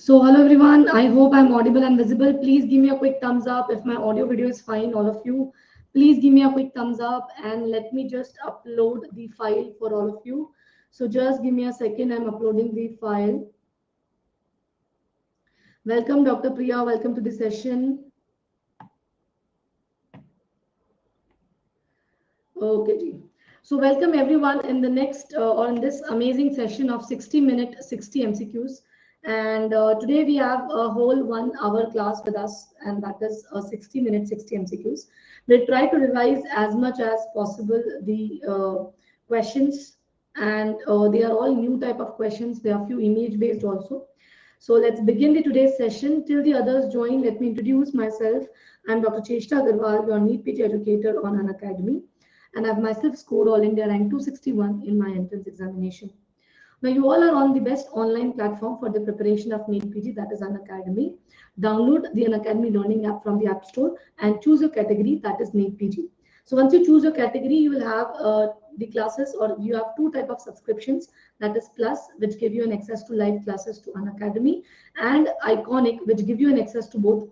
So hello everyone, I hope I'm audible and visible. Please give me a quick thumbs up if my audio video is fine, all of you. Please give me a quick thumbs up and let me just upload the file for all of you. So just give me a second, I'm uploading the file. Welcome Dr. Priya, welcome to the session. Okay, so welcome everyone in the next uh, or in this amazing session of 60 minute 60 MCQs. And uh, today we have a whole one hour class with us, and that is a 60 minute 60 MCQs. We'll try to revise as much as possible the uh, questions, and uh, they are all new type of questions. There are few image based also. So let's begin the today's session. Till the others join, let me introduce myself. I'm Dr. Chesta Agarwal, your NEET PG educator on Unacademy, and I've myself scored All India rank 261 in my entrance examination. Now you all are on the best online platform for the preparation of NEET PG, that is Unacademy. Download the Unacademy learning app from the App Store and choose your category, that is NEET PG. So once you choose your category, you will have uh, the classes or you have two type of subscriptions, that is Plus, which give you an access to live classes to Unacademy and Iconic, which give you an access to both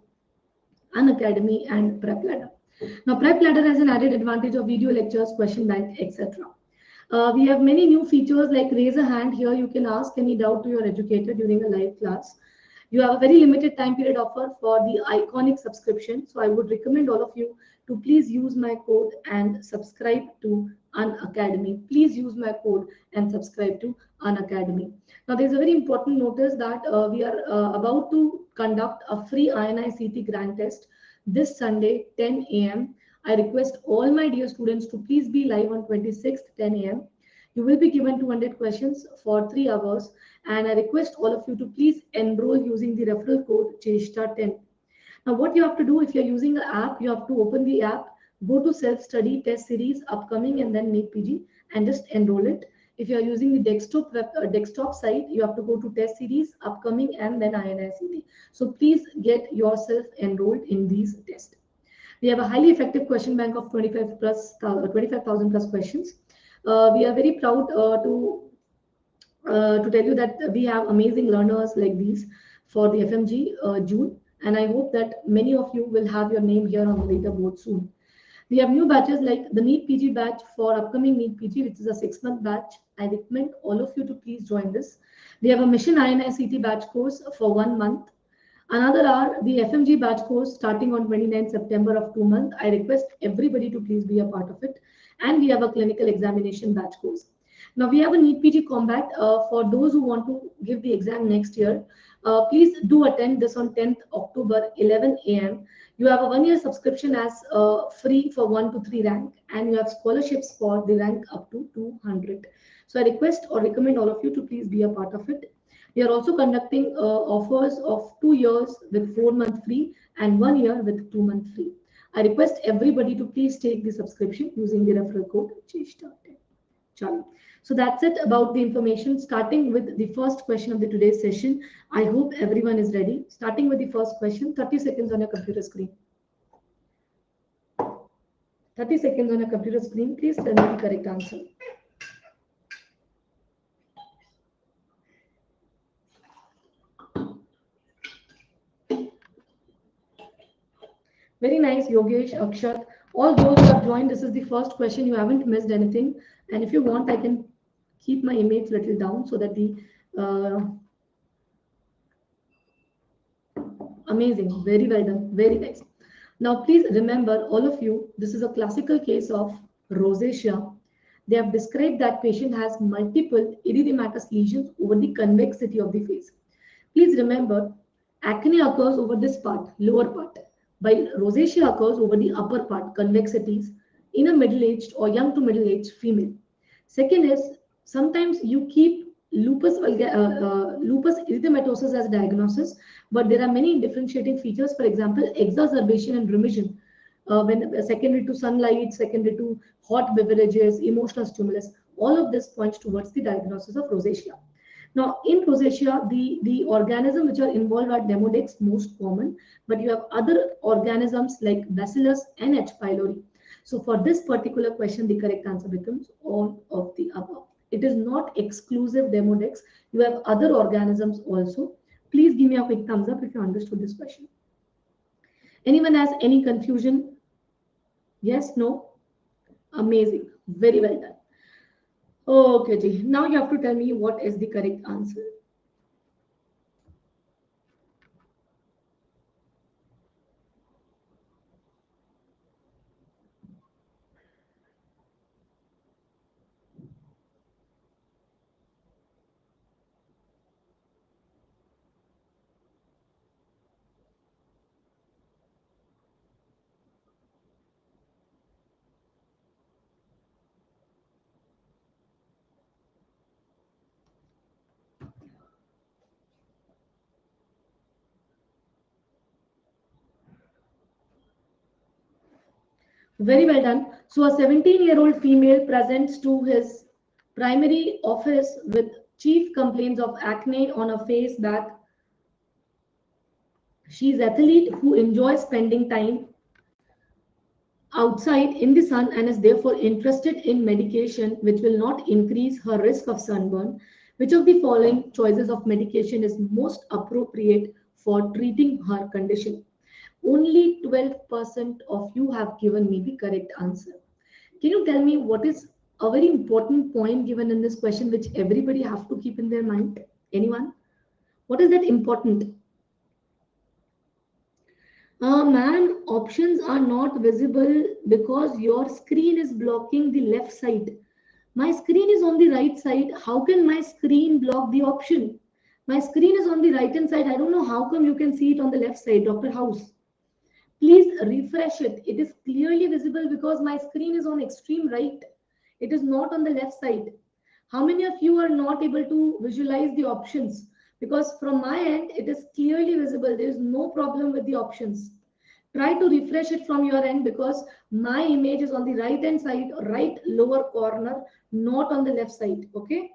Unacademy and PrepLadder. Now PrepLadder has an added advantage of video lectures, question bank, etc. Uh, we have many new features like raise a hand here. You can ask any doubt to your educator during a live class. You have a very limited time period offer for the iconic subscription. So I would recommend all of you to please use my code and subscribe to Unacademy. Please use my code and subscribe to Unacademy. Now there's a very important notice that uh, we are uh, about to conduct a free INI-CET grant test this Sunday 10 a.m. I request all my dear students to please be live on 26th 10 a.m. You will be given 200 questions for three hours. And I request all of you to please enroll using the referral code CHESTA10. Now, what you have to do if you're using an app, you have to open the app, go to self-study test series upcoming and then NEET PG and just enroll it. If you are using the desktop web, uh, desktop site, you have to go to test series upcoming and then INI-CET. So please get yourself enrolled in these tests. We have a highly effective question bank of 25 uh, 25,000 plus questions. Uh, we are very proud uh, to uh, to tell you that we have amazing learners like these for the FMG uh, June, and I hope that many of you will have your name here on the leaderboard soon. We have new batches like the NEET PG batch for upcoming NEET PG, which is a six-month batch. I recommend all of you to please join this. We have a Mission INI-CET batch course for one month Another are the FMG batch course starting on 29 September of two months. I request everybody to please be a part of it. And we have a clinical examination batch course. Now we have a NEET PG combat uh, for those who want to give the exam next year. Uh, please do attend this on 10th October 11 a.m. You have a one-year subscription as uh, free for 1 to 3 rank and you have scholarships for the rank up to 200. So I request or recommend all of you to please be a part of it. We are also conducting uh, offers of two years with four month free and one year with two month free. I request everybody to please take the subscription using the referral code Charlie. So that's it about the information. Starting with the first question of the today's session. I hope everyone is ready. Starting with the first question, 30 seconds on your computer screen. 30 seconds on your computer screen. Please tell me the correct answer. Very nice, Yogesh, Akshat. All those who have joined, this is the first question. You haven't missed anything. And if you want, I can keep my image a little down so that the uh, amazing, very well done, very nice. Now, please remember, all of you, this is a classical case of rosacea. They have described that patient has multiple erythematous lesions over the convexity of the face. Please remember, acne occurs over this part, lower part while rosacea occurs over the upper part, convexities, in a middle-aged or young to middle-aged female. Second is, sometimes you keep lupus, uh, uh, lupus erythematosus as diagnosis, but there are many differentiating features, for example, exacerbation and remission, uh, when uh, secondary to sunlight, secondary to hot beverages, emotional stimulus, all of this points towards the diagnosis of rosacea. Now, in rosacea, the, the organisms which are involved are Demodex, most common, but you have other organisms like Bacillus and H. pylori. So for this particular question, the correct answer becomes all of the above. It is not exclusive Demodex. You have other organisms also, Please give me a quick thumbs up if you understood this question. Anyone has any confusion? Yes, no? Amazing. Very well done. Okay. Now you have to tell me what is the correct answer. Very well done. So a 17-year-old female presents to his primary office with chief complaints of acne on her face, back. She is athlete who enjoys spending time outside in the sun and is therefore interested in medication which will not increase her risk of sunburn. Which of the following choices of medication is most appropriate for treating her condition? Only 12% of you have given me the correct answer. Can you tell me what is a very important point given in this question which everybody have to keep in their mind? Anyone? What is that important? Uh, man, options are not visible because your screen is blocking the left side. My screen is on the right side. How can my screen block the option? My screen is on the right hand side. I don't know how come you can see it on the left side, Dr. House please refresh it. It is clearly visible because my screen is on extreme right. It is not on the left side. How many of you are not able to visualize the options? Because from my end it is clearly visible. There is no problem with the options. Try to refresh it from your end because my image is on the right hand side right lower corner not on the left side. Okay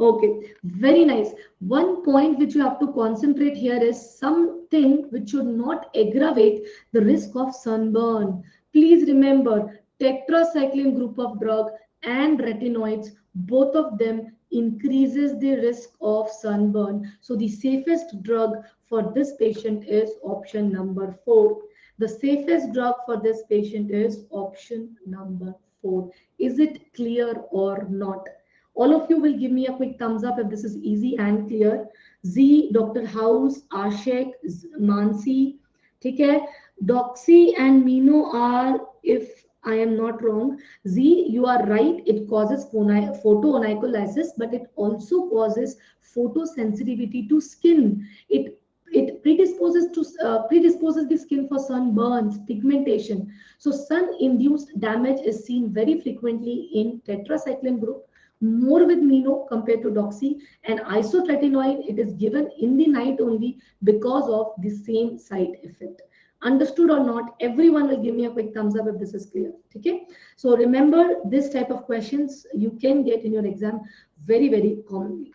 Okay, very nice. One point which you have to concentrate here is something which should not aggravate the risk of sunburn. Please remember tetracycline group of drug and retinoids, both of them increases the risk of sunburn. So the safest drug for this patient is option number four. The safest drug for this patient is option number four. Is it clear or not? All of you will give me a quick thumbs up if this is easy and clear. Z, Dr. House, Ashek, Mansi, okay? Doxy and Mino are, if I am not wrong, Z, you are right. It causes photoonycholysis, but it also causes photosensitivity to skin. It it predisposes to uh, predisposes the skin for sunburns, pigmentation. So sun-induced damage is seen very frequently in tetracycline group more with Mino compared to Doxy and isotretinoin, it is given in the night only because of the same side effect. Understood or not, everyone will give me a quick thumbs up if this is clear. Okay. So remember this type of questions you can get in your exam very, very commonly.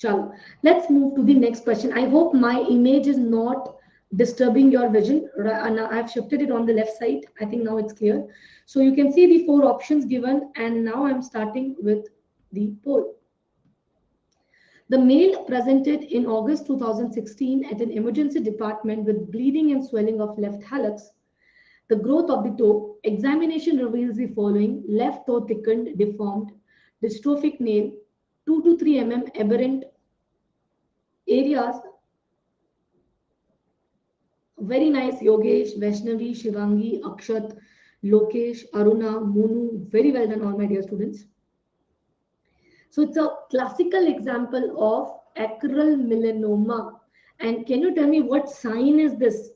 Chalo. Let's move to the next question. I hope my image is not disturbing your vision. And I've shifted it on the left side. I think now it's clear. So you can see the four options given. And now I'm starting with the poll. The male presented in August 2016 at an emergency department with bleeding and swelling of left hallux. The growth of the toe. Examination reveals the following. Left toe thickened, deformed, dystrophic nail, 2 to 3 mm aberrant areas. Very nice Yogesh, Vaishnavi, Shivangi, Akshat, Lokesh, Aruna, Munu. Very well done all my dear students. So it's a classical example of acral melanoma. And can you tell me what sign is this?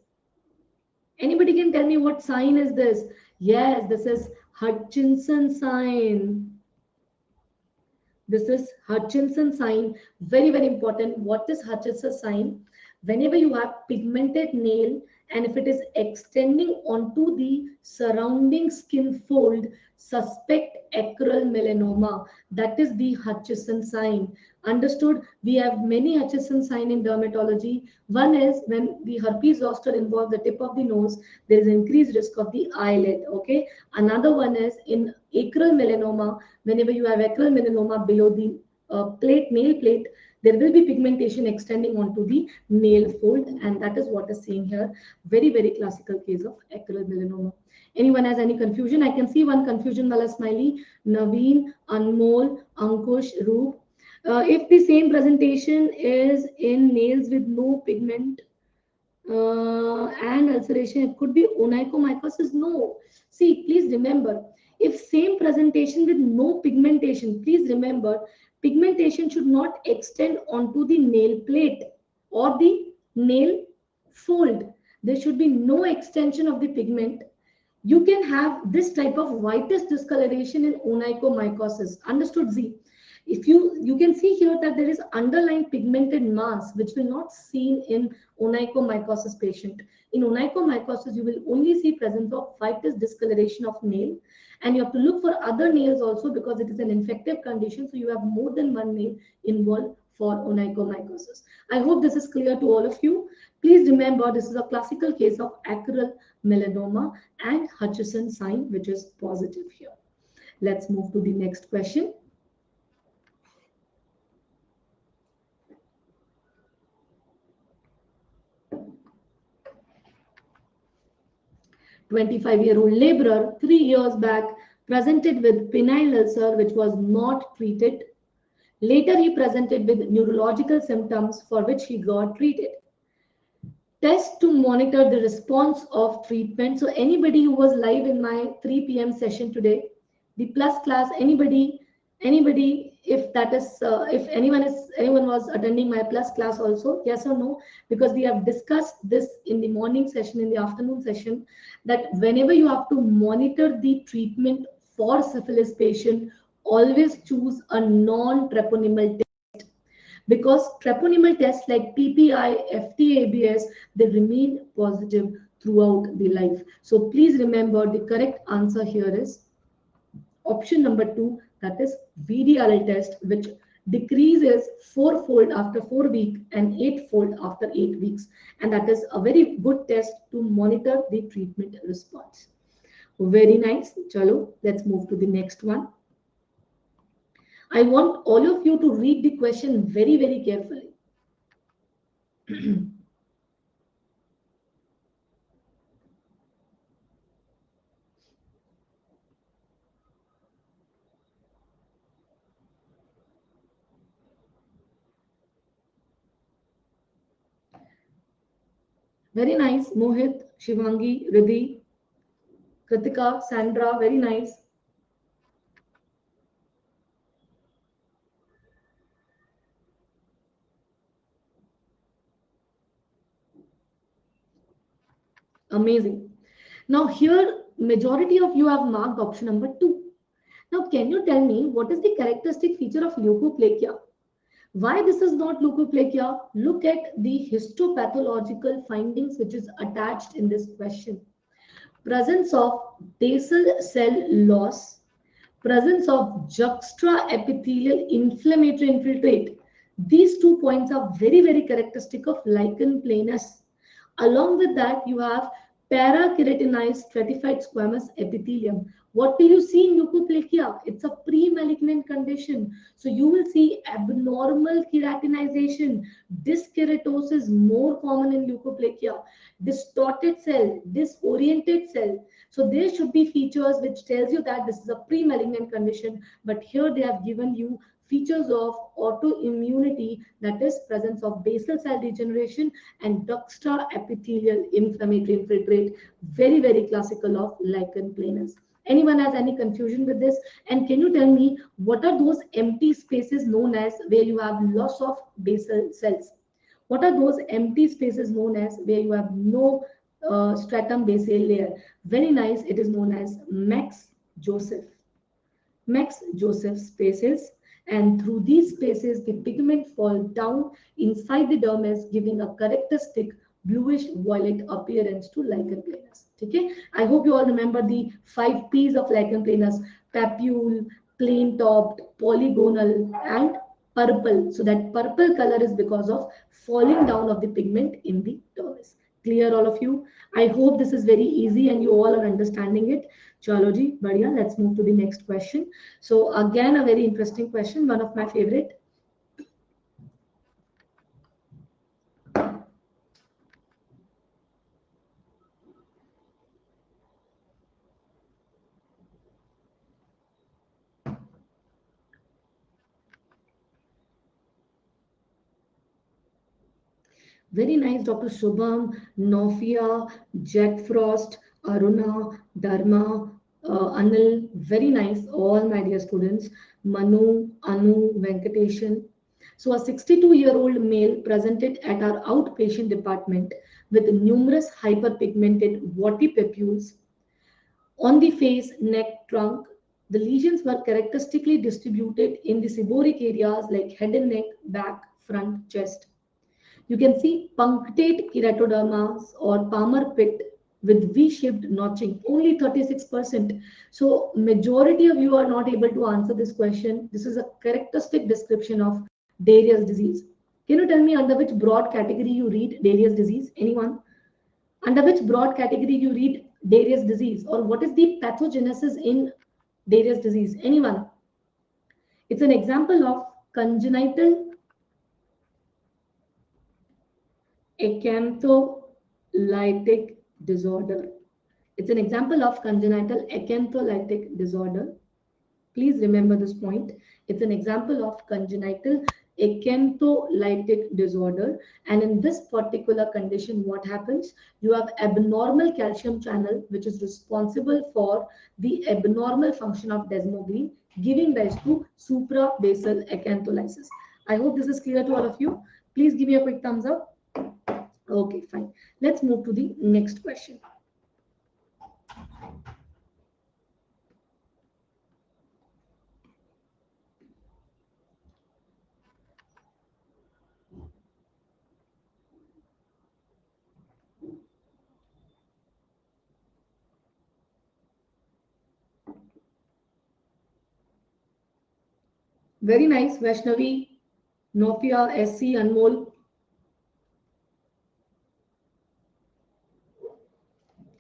Anybody can tell me what sign is this? Yes, this is Hutchinson sign. This is Hutchinson sign. Very, very important. What is Hutchinson sign? Whenever you have pigmented nail and if it is extending onto the surrounding skin fold, suspect acral melanoma. That is the Hutchinson sign. Understood? We have many Hutchinson sign in dermatology. One is when the herpes zoster involves the tip of the nose, there is increased risk of the eyelid. Okay. Another one is in acral melanoma. Whenever you have acral melanoma below the uh, plate, nail plate, there will be pigmentation extending onto the nail fold and that is what is seen here. Very very classical case of acral melanoma. Anyone has any confusion? I can see one confusion wala smiley. Naveen anmol ankush roop. Uh, if the same presentation is in nails with no pigment uh, and ulceration, it could be onychomycosis. No. See, please remember, if same presentation with no pigmentation, please remember, pigmentation should not extend onto the nail plate or the nail fold. There should be no extension of the pigment. You can have this type of whitish discoloration in onychomycosis. Understood, Z? If you you can see here that there is underlying pigmented mass which will not seen in onychomycosis patient. In onychomycosis you will only see presence of whitish discoloration of nail and you have to look for other nails also because it is an infective condition so you have more than one nail involved for onychomycosis. I hope this is clear to all of you. Please remember this is a classical case of acral melanoma and hutchinson sign which is positive here. Let's move to the next question 25 year old laborer three years back presented with penile ulcer which was not treated. Later, he presented with neurological symptoms for which he got treated. Test to monitor the response of treatment. So anybody who was live in my 3 p.m. session today, the plus class, anybody anybody if that is uh, if anyone is anyone was attending my plus class also yes or no? Because we have discussed this in the morning session in the afternoon session that whenever you have to monitor the treatment for syphilis patient always choose a non treponemial test. Because treponemial tests like ppi ft-abs they remain positive throughout the life. So please remember the correct answer here is option number 2 that is VDRL test, which decreases fourfold after four weeks and eightfold after eight weeks. And that is a very good test to monitor the treatment response. Very nice. Chalo, let's move to the next one. I want all of you to read the question very, very carefully. Very nice. Mohit, Shivangi, Riddhi, Kritika, Sandra, very nice. Amazing. Now here, majority of you have marked option number two. Now, can you tell me what is the characteristic feature of leukoplakia? Why this is not leukoplakia? Look at the histopathological findings which is attached in this question. Presence of basal cell loss, presence of juxtaepithelial inflammatory infiltrate. These two points are very, very characteristic of lichen planus. Along with that, you have parakeratinized stratified squamous epithelium. What will you see in leukoplakia? It's a pre-malignant condition. So you will see abnormal keratinization, dyskeratosis more common in leukoplakia, distorted cell, disoriented cell. So there should be features which tells you that this is a pre-malignant condition. But here they have given you features of autoimmunity, that is presence of basal cell degeneration and juxtaepithelial inflammatory infiltrate, very, very classical of lichen planus. Anyone has any confusion with this? And can you tell me what are those empty spaces known as where you have loss of basal cells? What are those empty spaces known as where you have no uh, stratum basal layer? Very nice. It is known as Max Joseph. Max Joseph spaces and through these spaces the pigment fall down inside the dermis giving a characteristic bluish violet appearance to lichen planus. Okay? I hope you all remember the five p's of lichen planus papule plain topped polygonal and purple. So that purple color is because of falling down of the pigment in the dermis clear all of you i hope this is very easy and you all are understanding it Chalo ji, badhiya. Let's move to the next question. So again, a very interesting question, one of my favorite. Very nice, Dr. Shubham, Nofia, Jack Frost, Aruna, Dharma, uh, Anil. Very nice, all my dear students. Manu, Anu, Venkateshan. So a 62-year-old male presented at our outpatient department with numerous hyperpigmented warty papules on the face, neck, trunk. The lesions were characteristically distributed in the seborrheic areas like head and neck, back, front, chest. You can see punctate keratodermas or palmar pit with V-shaped notching, only 36%. So majority of you are not able to answer this question. This is a characteristic description of Darier's disease. Can you tell me under which broad category you read Darier's disease? Anyone? Under which broad category you read Darier's disease? Or what is the pathogenesis in Darius disease? Anyone? It's an example of congenital acantholytic disorder. It's an example of congenital acantholytic disorder. Please remember this point. It's an example of congenital acantholytic disorder. And in this particular condition, what happens? You have abnormal calcium channel, which is responsible for the abnormal function of desmoglein, giving rise to suprabasal acantholysis. I hope this is clear to all of you. Please give me a quick thumbs up. Okay, fine. Let's move to the next question. Very nice, Vaishnavi, Nofia, SC, Anmol.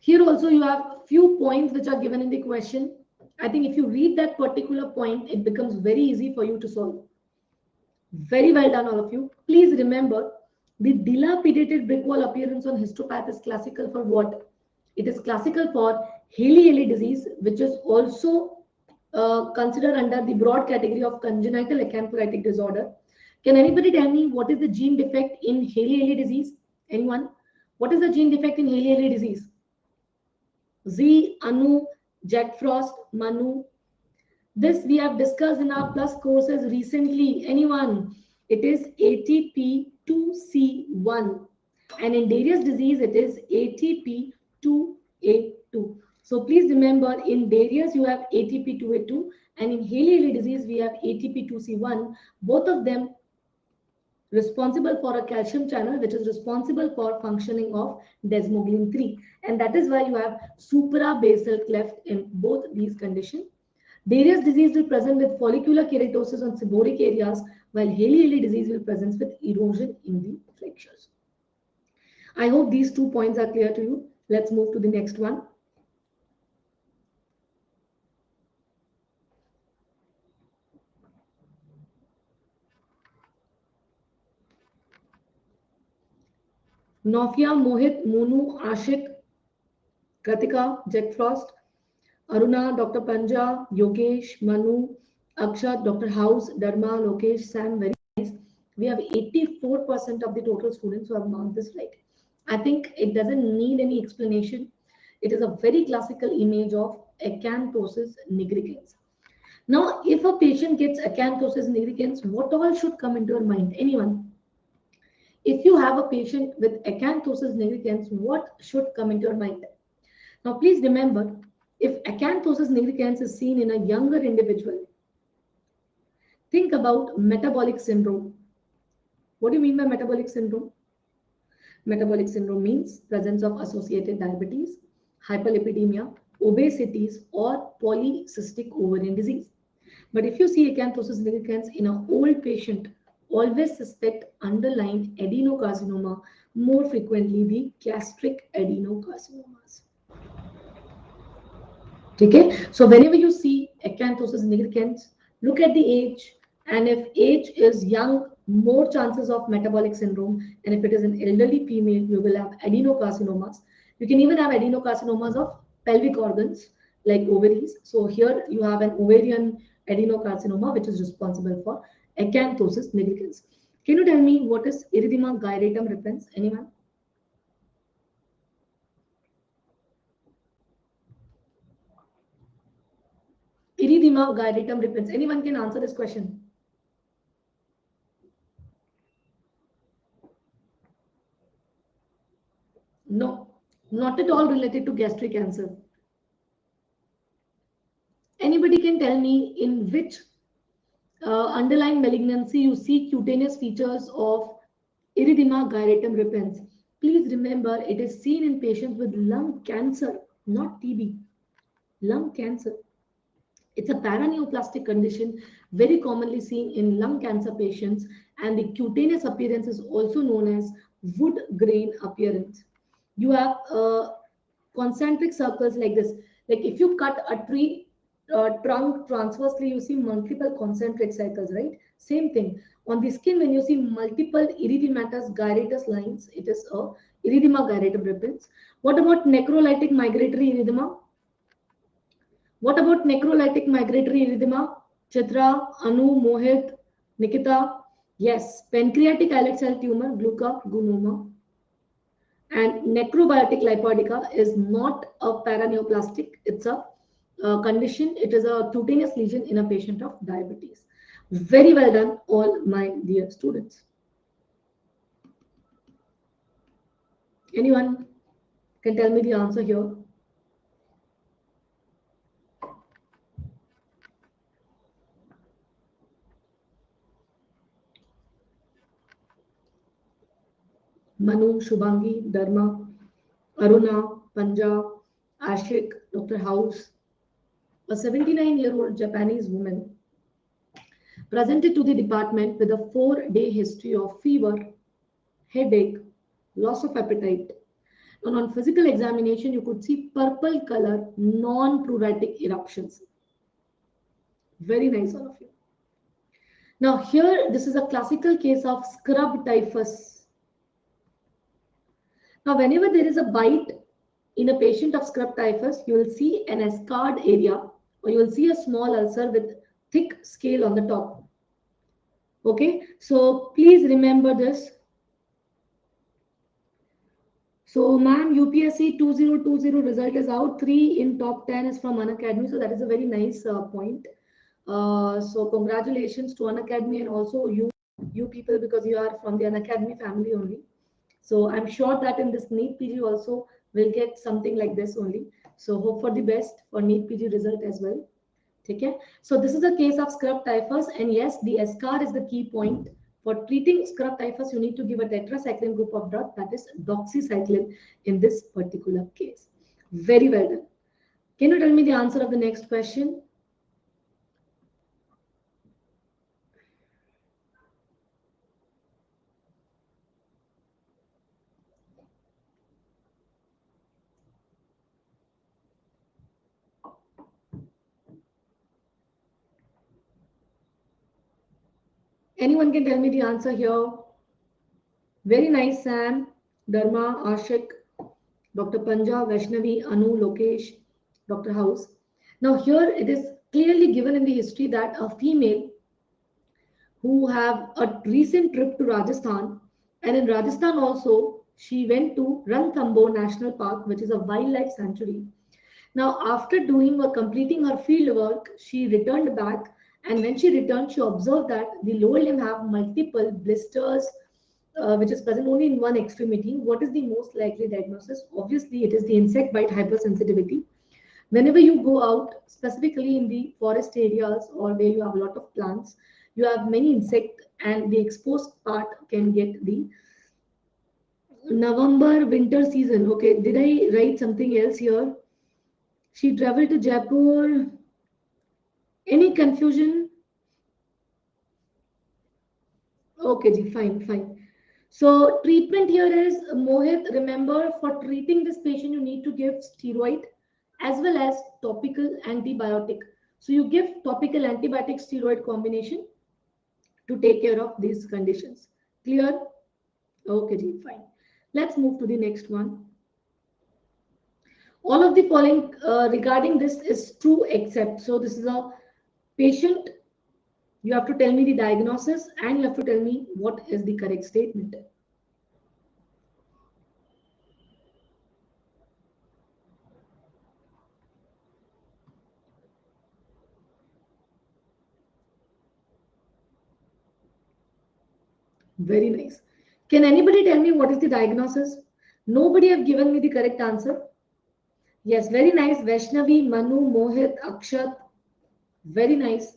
Here also you have few points which are given in the question. I think if you read that particular point, it becomes very easy for you to solve. Very well done, all of you. Please remember, the dilapidated brick wall appearance on histopath is classical for what? It is classical for Hailey-Hailey disease, which is also uh, considered under the broad category of congenital acantholytic disorder. Can anybody tell me what is the gene defect in Hailey-Hailey disease? Anyone? What is the gene defect in Hailey-Hailey disease? Z, Anu, Jack Frost, Manu. This we have discussed in our plus courses recently. Anyone? It is ATP2C1. And in Darier's disease, it is ATP2A2. So please remember, in Darier's, you have ATP2A2, and in Hailey-Hailey disease, we have ATP2C1. Both of them responsible for a calcium channel, which is responsible for functioning of desmoglein 3. And that is why you have suprabasal cleft in both these conditions. Darier's disease will present with follicular keratosis on seborrheic areas, while Hailey-Hailey disease will present with erosion in the flexures. I hope these two points are clear to you. Let's move to the next one. Nofia, Mohit, Monu, Ashik, Kratika, Jack Frost, Aruna, Dr. Panja, Yogesh, Manu, Akshat, Dr. House, Dharma, Lokesh, Sam, very nice. We have 84% of the total students who have marked this right. I think it doesn't need any explanation. It is a very classical image of acanthosis nigricans. Now, if a patient gets acanthosis nigricans, what all should come into your mind? Anyone? If you have a patient with acanthosis nigricans, what should come into your mind? Now, please remember, if acanthosis nigricans is seen in a younger individual, think about metabolic syndrome. What do you mean by metabolic syndrome? Metabolic syndrome means presence of associated diabetes, hyperlipidemia, obesities, or polycystic ovarian disease. But if you see acanthosis nigricans in an old patient always suspect underlying adenocarcinoma, more frequently the gastric adenocarcinomas. Okay, so whenever you see acanthosis nigricans, look at the age, and if age is young, more chances of metabolic syndrome, and if it is an elderly female, you will have adenocarcinomas. You can even have adenocarcinomas of pelvic organs like ovaries. So here you have an ovarian adenocarcinoma, which is responsible for acanthosis nigricans. Can you tell me what is erythema gyratum repens? Anyone? Erythema gyratum repens. Anyone can answer this question? No, not at all related to gastric cancer. Anybody can tell me in which uh, underlying malignancy you see cutaneous features of erythema gyratum repens. Please remember it is seen in patients with lung cancer, not TB. Lung cancer. It's a paraneoplastic condition very commonly seen in lung cancer patients and the cutaneous appearance is also known as wood grain appearance you have uh, concentric circles like this. Like if you cut a tree uh, trunk transversely, you see multiple concentric circles, right? Same thing. On the skin, when you see multiple erythematous gyratus lines, it is a erythema gyratum repens. What about necrolytic migratory erythema? What about necrolytic migratory erythema? Chitra, Anu, Mohit, Nikita. Yes, pancreatic islet cell tumor, glucagonoma. And necrobiotic lipoidica is not a paraneoplastic, it's a, a condition, it is a cutaneous lesion in a patient of diabetes. Very well done, all my dear students. Anyone can tell me the answer here? Manu, Shubhangi, Dharma, Aruna, Panja, Ashik, Dr. House, a 79-year-old Japanese woman presented to the department with a four-day history of fever, headache, loss of appetite. And on physical examination, you could see purple color, non-pruritic eruptions. Very nice, all of you. Now here, this is a classical case of scrub typhus now, whenever there is a bite in a patient of scrub typhus, you will see an eschar area you will see a small ulcer with thick scale on the top. Okay, so please remember this. So, ma'am, UPSC 2020 result is out. Three in top 10 is from Unacademy. So, that is a very nice uh, point. Uh, so, congratulations to Unacademy and also you, you people, because you are from the Unacademy family only. So I'm sure that in this NEET PG also will get something like this only. So hope for the best for NEET PG result as well. Take care. So this is a case of scrub typhus. And yes, the eschar is the key point. For treating scrub typhus, you need to give a tetracycline group of drug that is doxycycline in this particular case. Very well done. Can you tell me the answer of the next question? Anyone can tell me the answer here? Very nice, Sam, Dharma, Ashik, Dr. Panja, Vaishnavi, Anu, Lokesh, Dr. House. Now here it is clearly given in the history that a female who have a recent trip to Rajasthan and in Rajasthan also she went to Ranthambore National Park which is a wildlife sanctuary. Now after doing or completing her field work she returned back and when she returned, she observed that the lower limb have multiple blisters, uh, which is present only in one extremity. What is the most likely diagnosis? Obviously, it is the insect bite hypersensitivity. Whenever you go out, specifically in the forest areas or where you have a lot of plants, you have many insect and the exposed part can get the November winter season. Okay, did I write something else here? She traveled to Jaipur any confusion? Okay, fine, fine. So treatment here is Mohit. Remember, for treating this patient, you need to give steroid as well as topical antibiotic. So you give topical antibiotic steroid combination to take care of these conditions. Clear? Okay, fine. Let's move to the next one. All of the following uh, regarding this is true except. So this is a patient You have to tell me the diagnosis and you have to tell me what is the correct statement. Very nice. Can anybody tell me what is the diagnosis? Nobody have given me the correct answer. Yes, very nice. Vaishnavi, Manu, Mohit, Akshat. Very nice.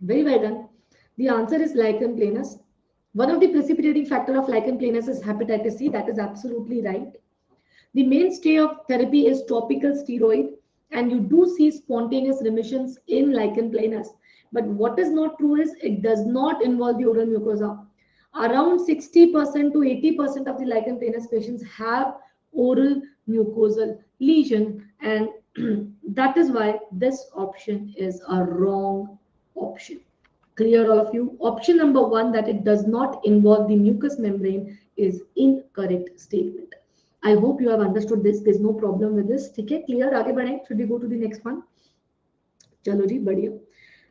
Very well done. The answer is lichen planus. One of the precipitating factor of lichen planus is hepatitis C. That is absolutely right. The mainstay of therapy is topical steroid, and you do see spontaneous remissions in lichen planus. But what is not true is it does not involve the oral mucosa Around 60% to 80% of the lichen planus patients have oral mucosal lesion, and that is why this option is a wrong option. Clear all of you? Option number one, that it does not involve the mucous membrane is incorrect statement. I hope you have understood this. There's no problem with this. Okay, clear? आगे बढ़ें. Should we go to the next one? चलो जी बढ़िया.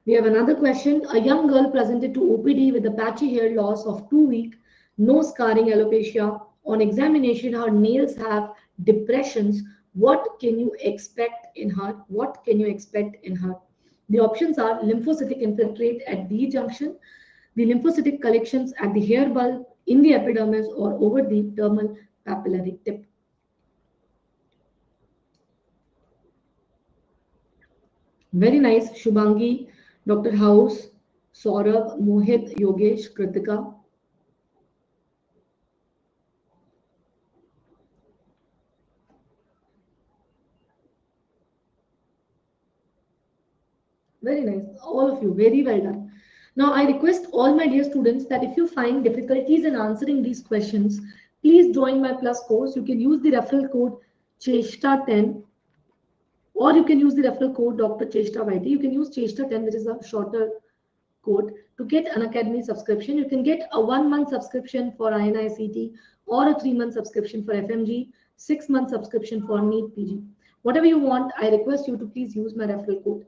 we have another question. A young girl presented to OPD with a patchy hair loss of two week, no scarring alopecia. On examination, her nails have depressions. What can you expect in her? What can you expect in her? The options are lymphocytic infiltrate at the junction, the lymphocytic collections at the hair bulb, in the epidermis, or over the dermal papillary tip. Very nice, Shubhangi, Dr. House, Saurabh, Mohit, Yogesh, Kritika. Very nice. All of you, very well done. Now, I request all my dear students that if you find difficulties in answering these questions, please join my plus course. You can use the referral code CHESTA10 or you can use the referral code Dr. Chesta YT. You can use Chesta10, which is a shorter code to get Unacademy subscription. You can get a one month subscription for INI-CET or a three month subscription for FMG, six month subscription for NEET PG. Whatever you want, I request you to please use my referral code.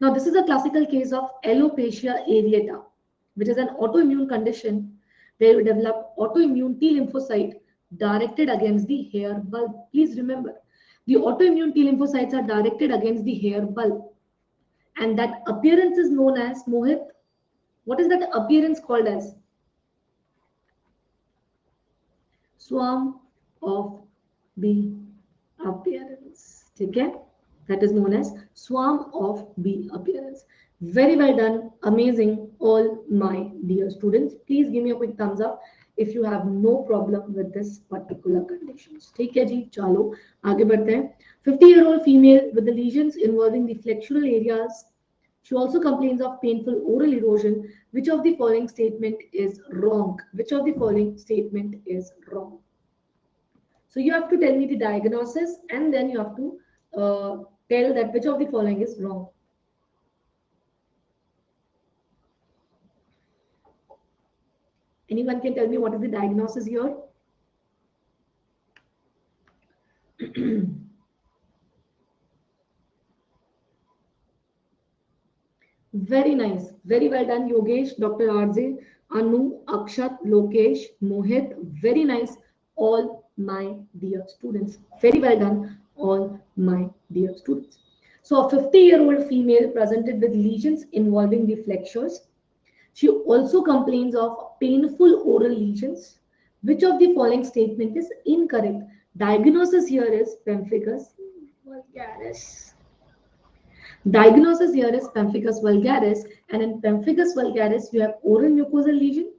Now, this is a classical case of alopecia areata, which is an autoimmune condition where you develop autoimmune T lymphocyte directed against the hair bulb. Please remember, the autoimmune T lymphocytes are directed against the hair bulb. And that appearance is known as Mohit. What is that appearance called as? Swarm of bee appearance. Okay? that is known as swarm of bee appearance. Very well done. Amazing, all my dear students. Please give me a quick thumbs up if you have no problem with this particular conditions. Take care, ji. Chalo. Aage बढ़ते हैं. 50-year-old female with the lesions involving the flexural areas. She also complains of painful oral erosion. Which of the following statement is wrong? Which of the following statement is wrong? So you have to tell me the diagnosis and then you have to uh, tell that which of the following is wrong. Anyone can tell me what is the diagnosis here? Very nice. Very well done, Yogesh, Dr. RJ, Anu, Akshat, Lokesh, Mohit. Very nice. All my dear students. Very well done all my dear students. So a 50 year old female presented with lesions involving the flexures. She also complains of painful oral lesions. Which of the following statement is incorrect? Diagnosis here is pemphigus vulgaris. Diagnosis here is pemphigus vulgaris, and in pemphigus vulgaris, you have oral mucosal lesion.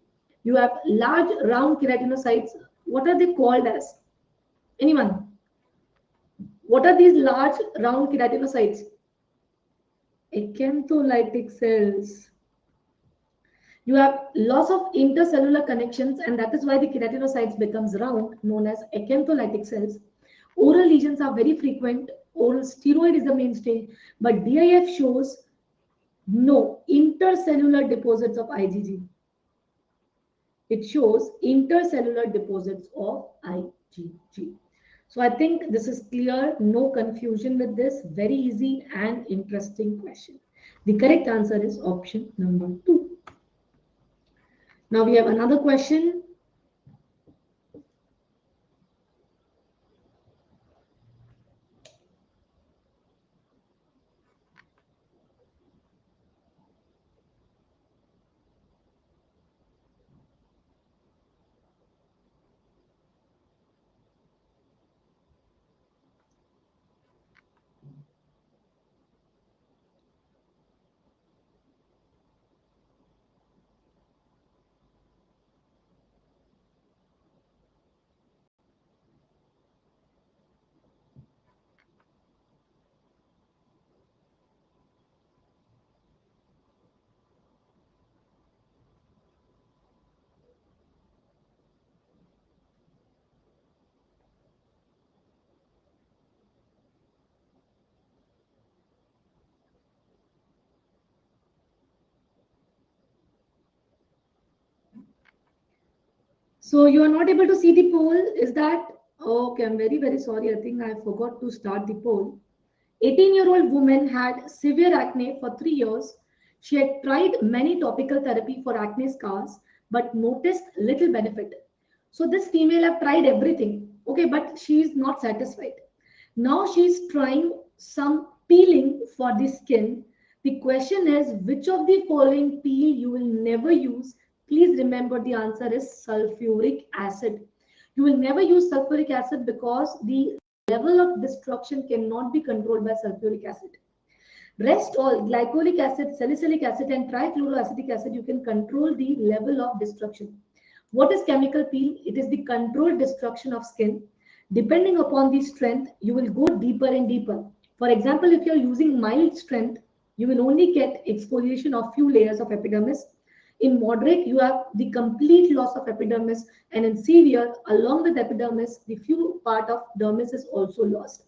You have large round keratinocytes. What are they called as? Anyone? What are these large round keratinocytes? Acantholytic cells. You have loss of intercellular connections and that is why the keratinocytes becomes round known as acantholytic cells. Oral lesions are very frequent. Oral steroid is the mainstay, but DIF shows no intercellular deposits of IgG. it shows intercellular deposits of IgG. So I think this is clear, no confusion with this, very easy and interesting question. The correct answer is option number two. Now we have another question. So you are not able to see the poll. Is that okay? I'm very, very sorry. I think I forgot to start the poll. 18 year old woman had severe acne for three years. She had tried many topical therapy for acne scars, but noticed little benefit. So this female have tried everything. Okay, but she is not satisfied. Now she is trying some peeling for the skin. The question is, which of the following peel you will never use please remember the answer is sulfuric acid. You will never use sulfuric acid because the level of destruction cannot be controlled by sulfuric acid. Rest all glycolic acid, salicylic acid, and trichloroacetic acid, you can control the level of destruction. What is chemical peel? It is the controlled destruction of skin. Depending upon the strength, you will go deeper and deeper. For example, if you're using mild strength, you will only get exfoliation of few layers of epidermis in moderate, you have the complete loss of epidermis, and in severe, along with epidermis, the few part of dermis is also lost.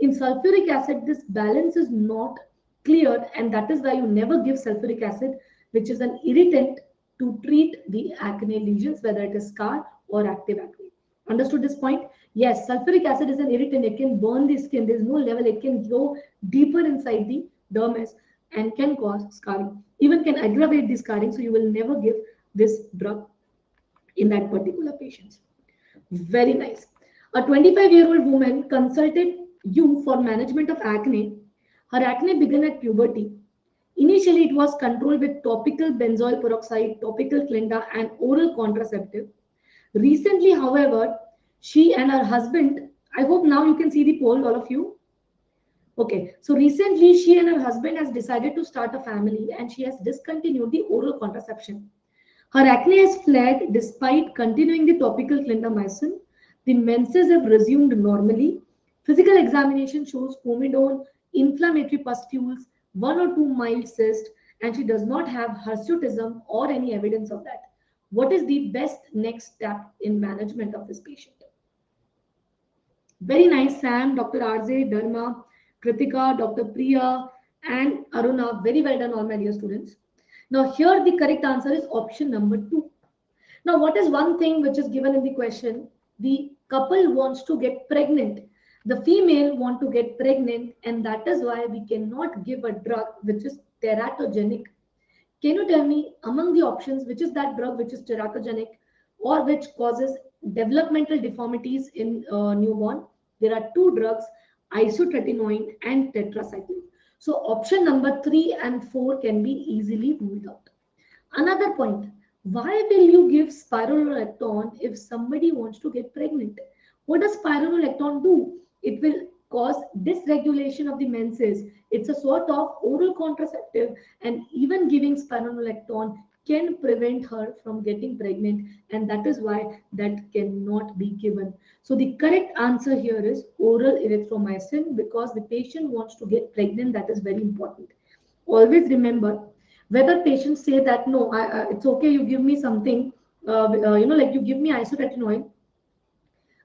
In sulfuric acid, this balance is not cleared, and that is why you never give sulfuric acid, which is an irritant to treat the acne lesions, whether it is scar or active acne. Understood this point? Yes, sulfuric acid is an irritant. It can burn the skin. There is no level. It can go deeper inside the dermis and can cause scarring even can aggravate the scarring. So you will never give this drug in that particular patient. Very nice. A 25 year old woman consulted you for management of acne. Her acne began at puberty. Initially, it was controlled with topical benzoyl peroxide, topical Clinda, and oral contraceptive. Recently, however, she and her husband, I hope now you can see the poll, all of you. Okay, so recently she and her husband has decided to start a family and she has discontinued the oral contraception. Her acne has fled despite continuing the topical clindamycin. The menses have resumed normally. Physical examination shows comedone, inflammatory pustules, one or two mild cysts, and she does not have hirsutism or any evidence of that. What is the best next step in management of this patient? Very nice, Sam, Dr. RJ, Dharma. Kritika, Dr. Priya, and Aruna. Very well done, all my dear students. Now, here the correct answer is option number two. Now, what is one thing which is given in the question? The couple wants to get pregnant. The female want to get pregnant, and that is why we cannot give a drug which is teratogenic. Can you tell me among the options which is that drug which is teratogenic or which causes developmental deformities in uh, newborn? There are two drugs isotretinoin, and tetracycline. So option number three and four can be easily ruled out. Another point, why will you give spironolactone if somebody wants to get pregnant? What does spironolactone do? It will cause dysregulation of the menses. It's a sort of oral contraceptive and even giving spironolactone can prevent her from getting pregnant and that is why that cannot be given. So the correct answer here is oral erythromycin because the patient wants to get pregnant that is very important. Always remember whether patients say that no I, uh, it's okay you give me something uh, uh, you know like you give me isotretinoin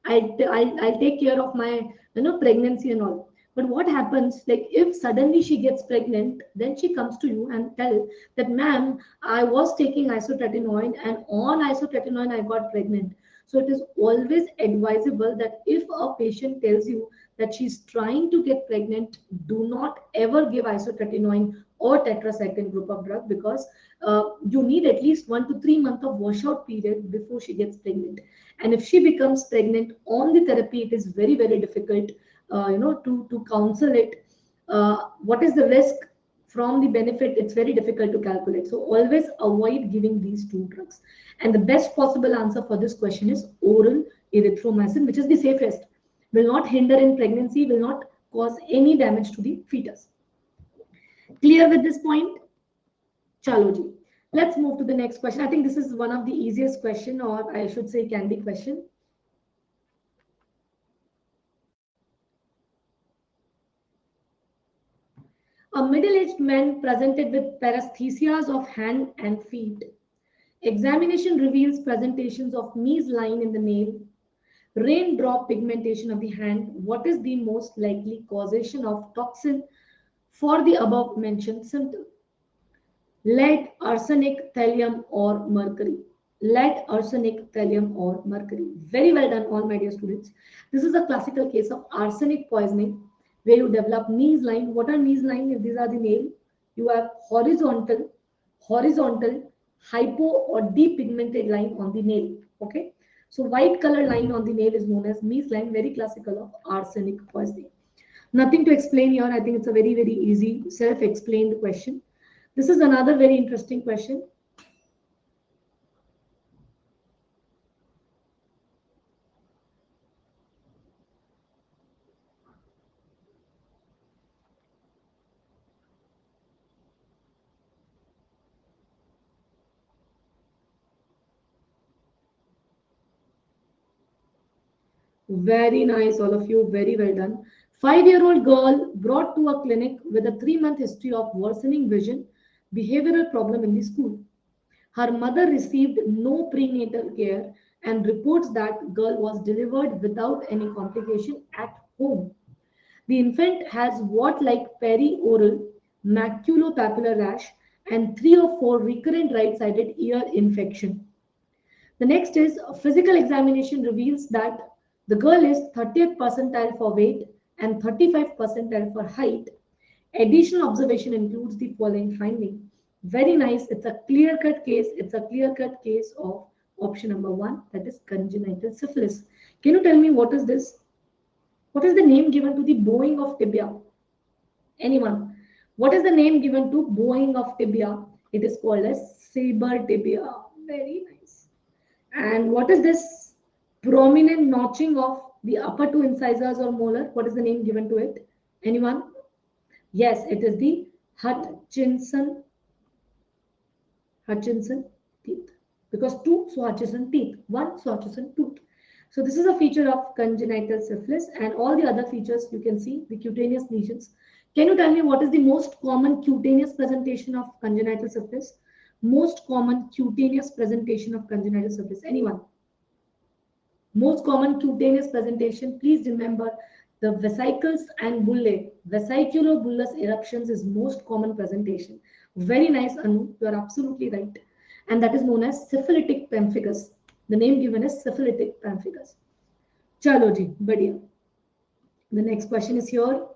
I'll, I'll, I'll take care of my you know pregnancy and all But what happens, like if suddenly she gets pregnant, then she comes to you and tell that, ma'am, I was taking isotretinoin and on isotretinoin I got pregnant. So it is always advisable that if a patient tells you that she's trying to get pregnant, do not ever give isotretinoin or tetracycline group of drug because uh, you need at least one to three months of washout period before she gets pregnant. And if she becomes pregnant on the therapy, it is very, very difficult uh, you know to to counsel it uh, what is the risk from the benefit? It's very difficult to calculate. So always avoid giving these two drugs. And the best possible answer for this question is oral erythromycin which is the safest. Will not hinder in pregnancy will not cause any damage to the fetus. Clear with this point? Chalo let's move to the next question. I think this is one of the easiest question or i should say candy question A middle-aged man presented with paresthesias of hand and feet. Examination reveals presentations of Mees line in the nail, raindrop pigmentation of the hand. What is the most likely causation of toxin for the above mentioned symptom? Lead, arsenic, thallium, or mercury. Lead, arsenic, thallium, or mercury. Very well done, all my dear students. This is a classical case of arsenic poisoning where you develop Mees line. What are Mees line? If these are the nail, you have horizontal, horizontal, hypo or depigmented line on the nail. Okay. So white color line on the nail is known as Mees line, very classical of arsenic poisoning. Nothing to explain here. I think it's a very, very easy self-explained question. This is another very interesting question. Very nice, all of you. Very well done. Five-year-old girl brought to a clinic with a three-month history of worsening vision, behavioral problem in the school. Her mother received no prenatal care and reports that girl was delivered without any complication at home. The infant has what like perioral maculopapular rash and three or four recurrent right-sided ear infection. The next is physical examination reveals that the girl is 30th percentile for weight and 35th percentile for height. Additional observation includes the following finding. Very nice. It's a clear-cut case. It's a clear-cut case of option number one, that is congenital syphilis. Can you tell me what is this? What is the name given to the bowing of tibia? Anyone? What is the name given to bowing of tibia? It is called as saber tibia. Very nice. And what is this prominent notching of the upper two incisors or molar. What is the name given to it? Anyone? Yes, it is the Hutchinson Hutchinson teeth. Because two so teeth, one so tooth. So this is a feature of congenital syphilis and all the other features you can see, the cutaneous lesions. Can you tell me what is the most common cutaneous presentation of congenital syphilis? Most common cutaneous presentation of congenital syphilis. Anyone? Most common cutaneous presentation, please remember the vesicles and bullae. Vesiculobullous eruptions is most common presentation. Very nice, Anu. You are absolutely right. And that is known as syphilitic pemphigus. The name given is syphilitic pemphigus. Chalo ji. The next question is here.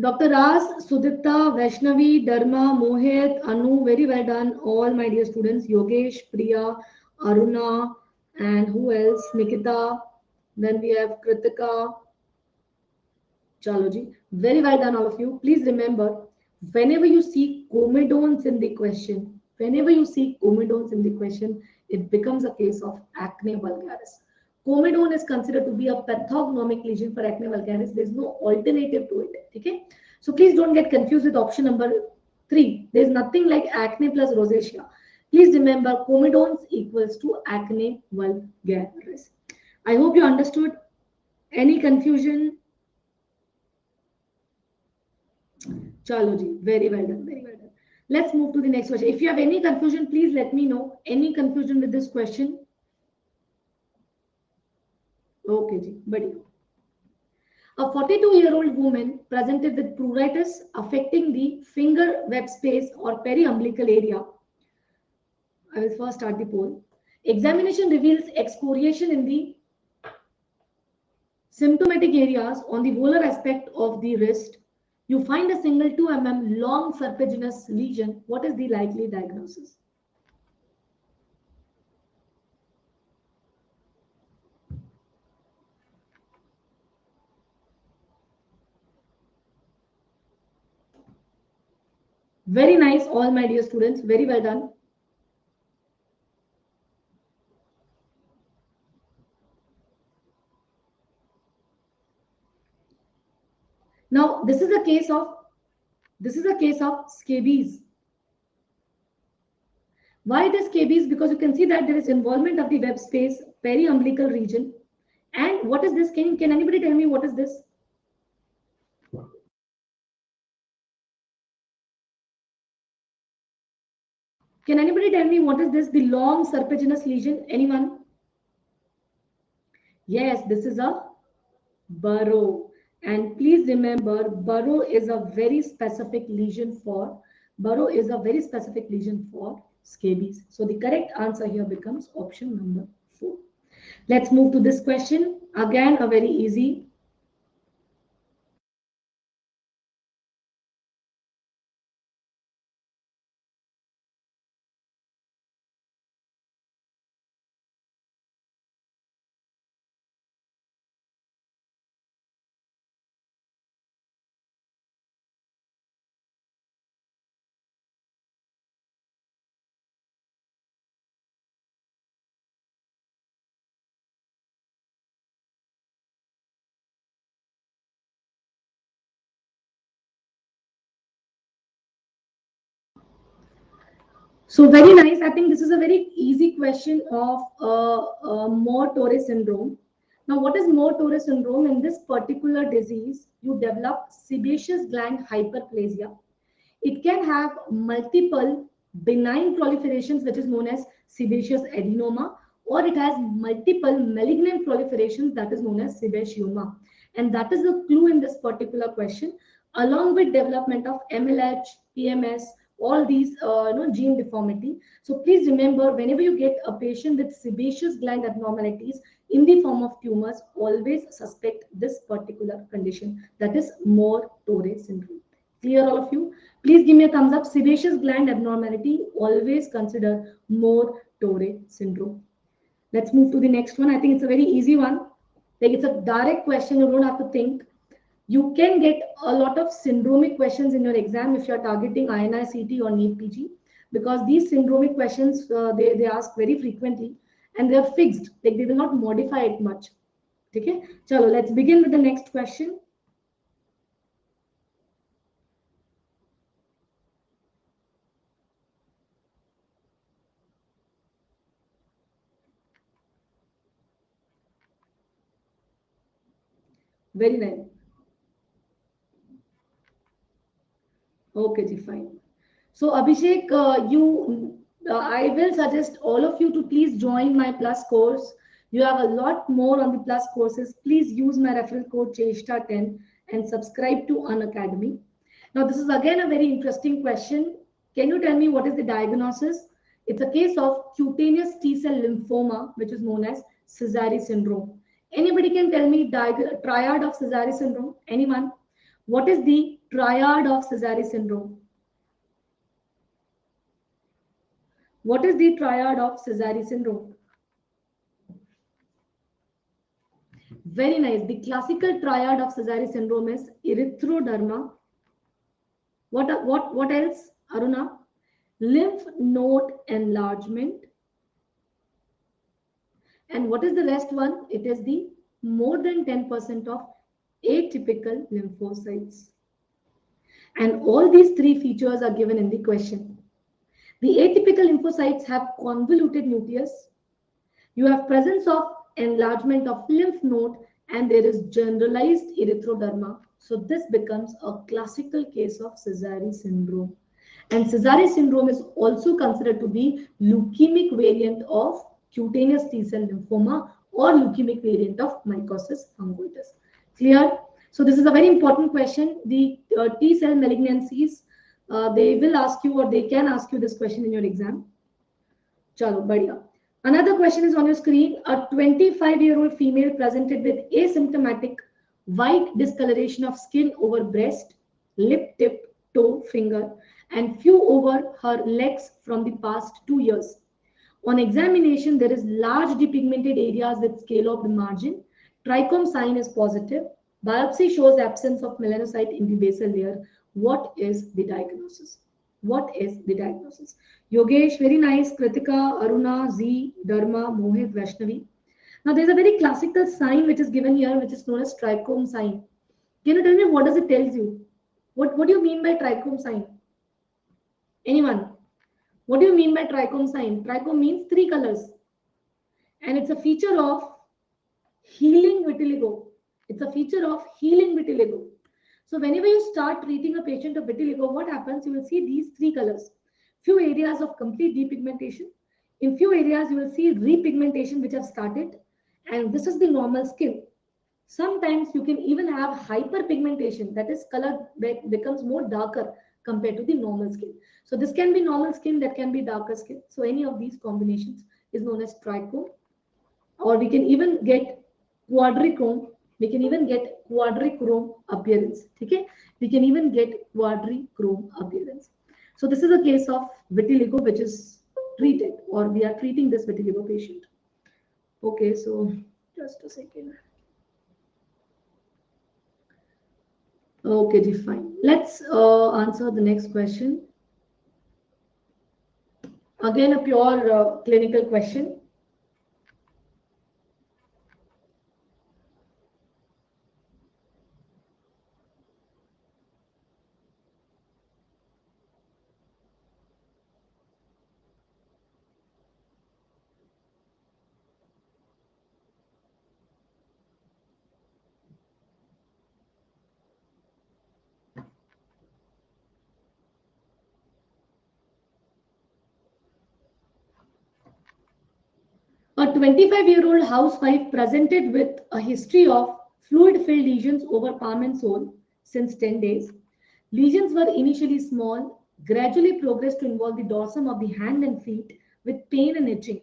Dr. Ras, Sudipta, Vaishnavi, Dharma, Mohit, Anu, very well done. All my dear students, Yogesh, Priya, Aruna, and who else? Nikita. Then we have Kritika. Chaloji. Very well done, all of you. Please remember, whenever you see comedones in the question, whenever you see comedones in the question, it becomes a case of acne vulgaris. Comedone is considered to be a pathognomic lesion for acne vulgaris. There's no alternative to it. Okay. So please don't get confused with option number three. There's nothing like acne plus rosacea. Please remember comedones equals to acne vulgaris. I hope you understood. Any confusion? Chalo ji, very well done, very well done. Let's move to the next question. If you have any confusion, please let me know. Any confusion with this question? Okay, ji. A 42 year old woman presented with pruritus affecting the finger web space or periumbilical area. I will first start the poll. Examination reveals excoriation in the symptomatic areas on the volar aspect of the wrist. You find a single 2 mm long serpiginous lesion. What is the likely diagnosis? Very nice, all my dear students. Very well done. Now, this is a case of this is a case of scabies. Why it is scabies? Because you can see that there is involvement of the web space, periumbilical region. And what is this? Can, can anybody tell me what is this? Can anybody tell me what is this? The long serpiginous lesion? Anyone? Yes, this is a burrow. And please remember, burrow is a very specific lesion for burrow is a very specific lesion for scabies. So the correct answer here becomes option number four. Let's move to this question. Again, a very easy So very nice. I think this is a very easy question of uh, uh, Muir-Torre syndrome. Now, what is Muir-Torre syndrome? In this particular disease, you develop sebaceous gland hyperplasia. It can have multiple benign proliferations, which is known as sebaceous adenoma, or it has multiple malignant proliferations, that is known as sebaceoma. And that is the clue in this particular question, along with development of MLH, PMS, all these uh, you know, gene deformity. So please remember, whenever you get a patient with sebaceous gland abnormalities in the form of tumors, always suspect this particular condition, that is Muir-Torre syndrome. Clear all of you? Please give me a thumbs up. Sebaceous gland abnormality, always consider Muir-Torre syndrome. Let's move to the next one. I think it's a very easy one. Like it's a direct question. You don't have to think you can get a lot of syndromic questions in your exam if you're targeting INI CET or NEET PG because these syndromic questions uh, they, they ask very frequently and they're fixed like they will not modify it much. Okay? Chalo let's begin with the next question. Very nice Okay, fine. So Abhishek, uh, you, uh, I will suggest all of you to please join my plus course. You have a lot more on the plus courses. Please use my referral code CHESTA10 and subscribe to Unacademy. Now, this is again a very interesting question. Can you tell me what is the diagnosis? It's a case of cutaneous T-cell lymphoma, which is known as Sézary syndrome. Anybody can tell me triad of Sézary syndrome? Anyone? What is the triad of Sézary syndrome. What is the triad of Sézary syndrome? Very nice. The classical triad of Sézary syndrome is erythroderma. What, what, what else, Aruna? Lymph node enlargement. And what is the rest one? It is the more than 10% of atypical lymphocytes. And all these three features are given in the question. The atypical lymphocytes have convoluted nucleus. You have presence of enlargement of lymph node and there is generalized erythroderma So this becomes a classical case of Sézary syndrome. And Sézary syndrome is also considered to be leukemic variant of cutaneous T-cell lymphoma or leukemic variant of mycosis fungoides. Clear? So this is a very important question. The uh, T-cell malignancies, uh, they will ask you or they can ask you this question in your exam. Chalo, badhiya. Another question is on your screen. A 25-year-old female presented with asymptomatic white discoloration of skin over breast, lip tip, toe, finger, and few over her legs from the past two years. On examination, there is large depigmented areas with scalloped margin. Trichrome sign is positive. Biopsy shows absence of melanocyte in the basal layer. What is the diagnosis? What is the diagnosis? Yogesh, very nice. Kritika, Aruna, Z, Dharma, Mohit, Vaishnavi. Now, there's a very classical sign which is given here, which is known as trichrome sign. Can you tell me what does it tells you? What, what do you mean by trichrome sign? Anyone? What do you mean by trichrome sign? Trichrome means three colors. And it's a feature of healing vitiligo. It's a feature of healing vitiligo. So whenever you start treating a patient of vitiligo, what happens? You will see these three colors. Few areas of complete depigmentation. In few areas, you will see repigmentation which have started. And this is the normal skin. Sometimes you can even have hyperpigmentation, that is color becomes more darker compared to the normal skin. So this can be normal skin, that can be darker skin. So any of these combinations is known as trichrome. Or we can even get quadrichrome we can even get quadrichrome appearance okay? We can even get quadrichrome appearance. So this is a case of vitiligo which is treated or we are treating this vitiligo patient. Okay so just a second. Okay fine. Let's uh, answer the next question. Again a pure uh, clinical question A 25 year old housewife presented with a history of fluid filled lesions over palm and sole since 10 days. Lesions were initially small, gradually progressed to involve the dorsum of the hand and feet with pain and itching.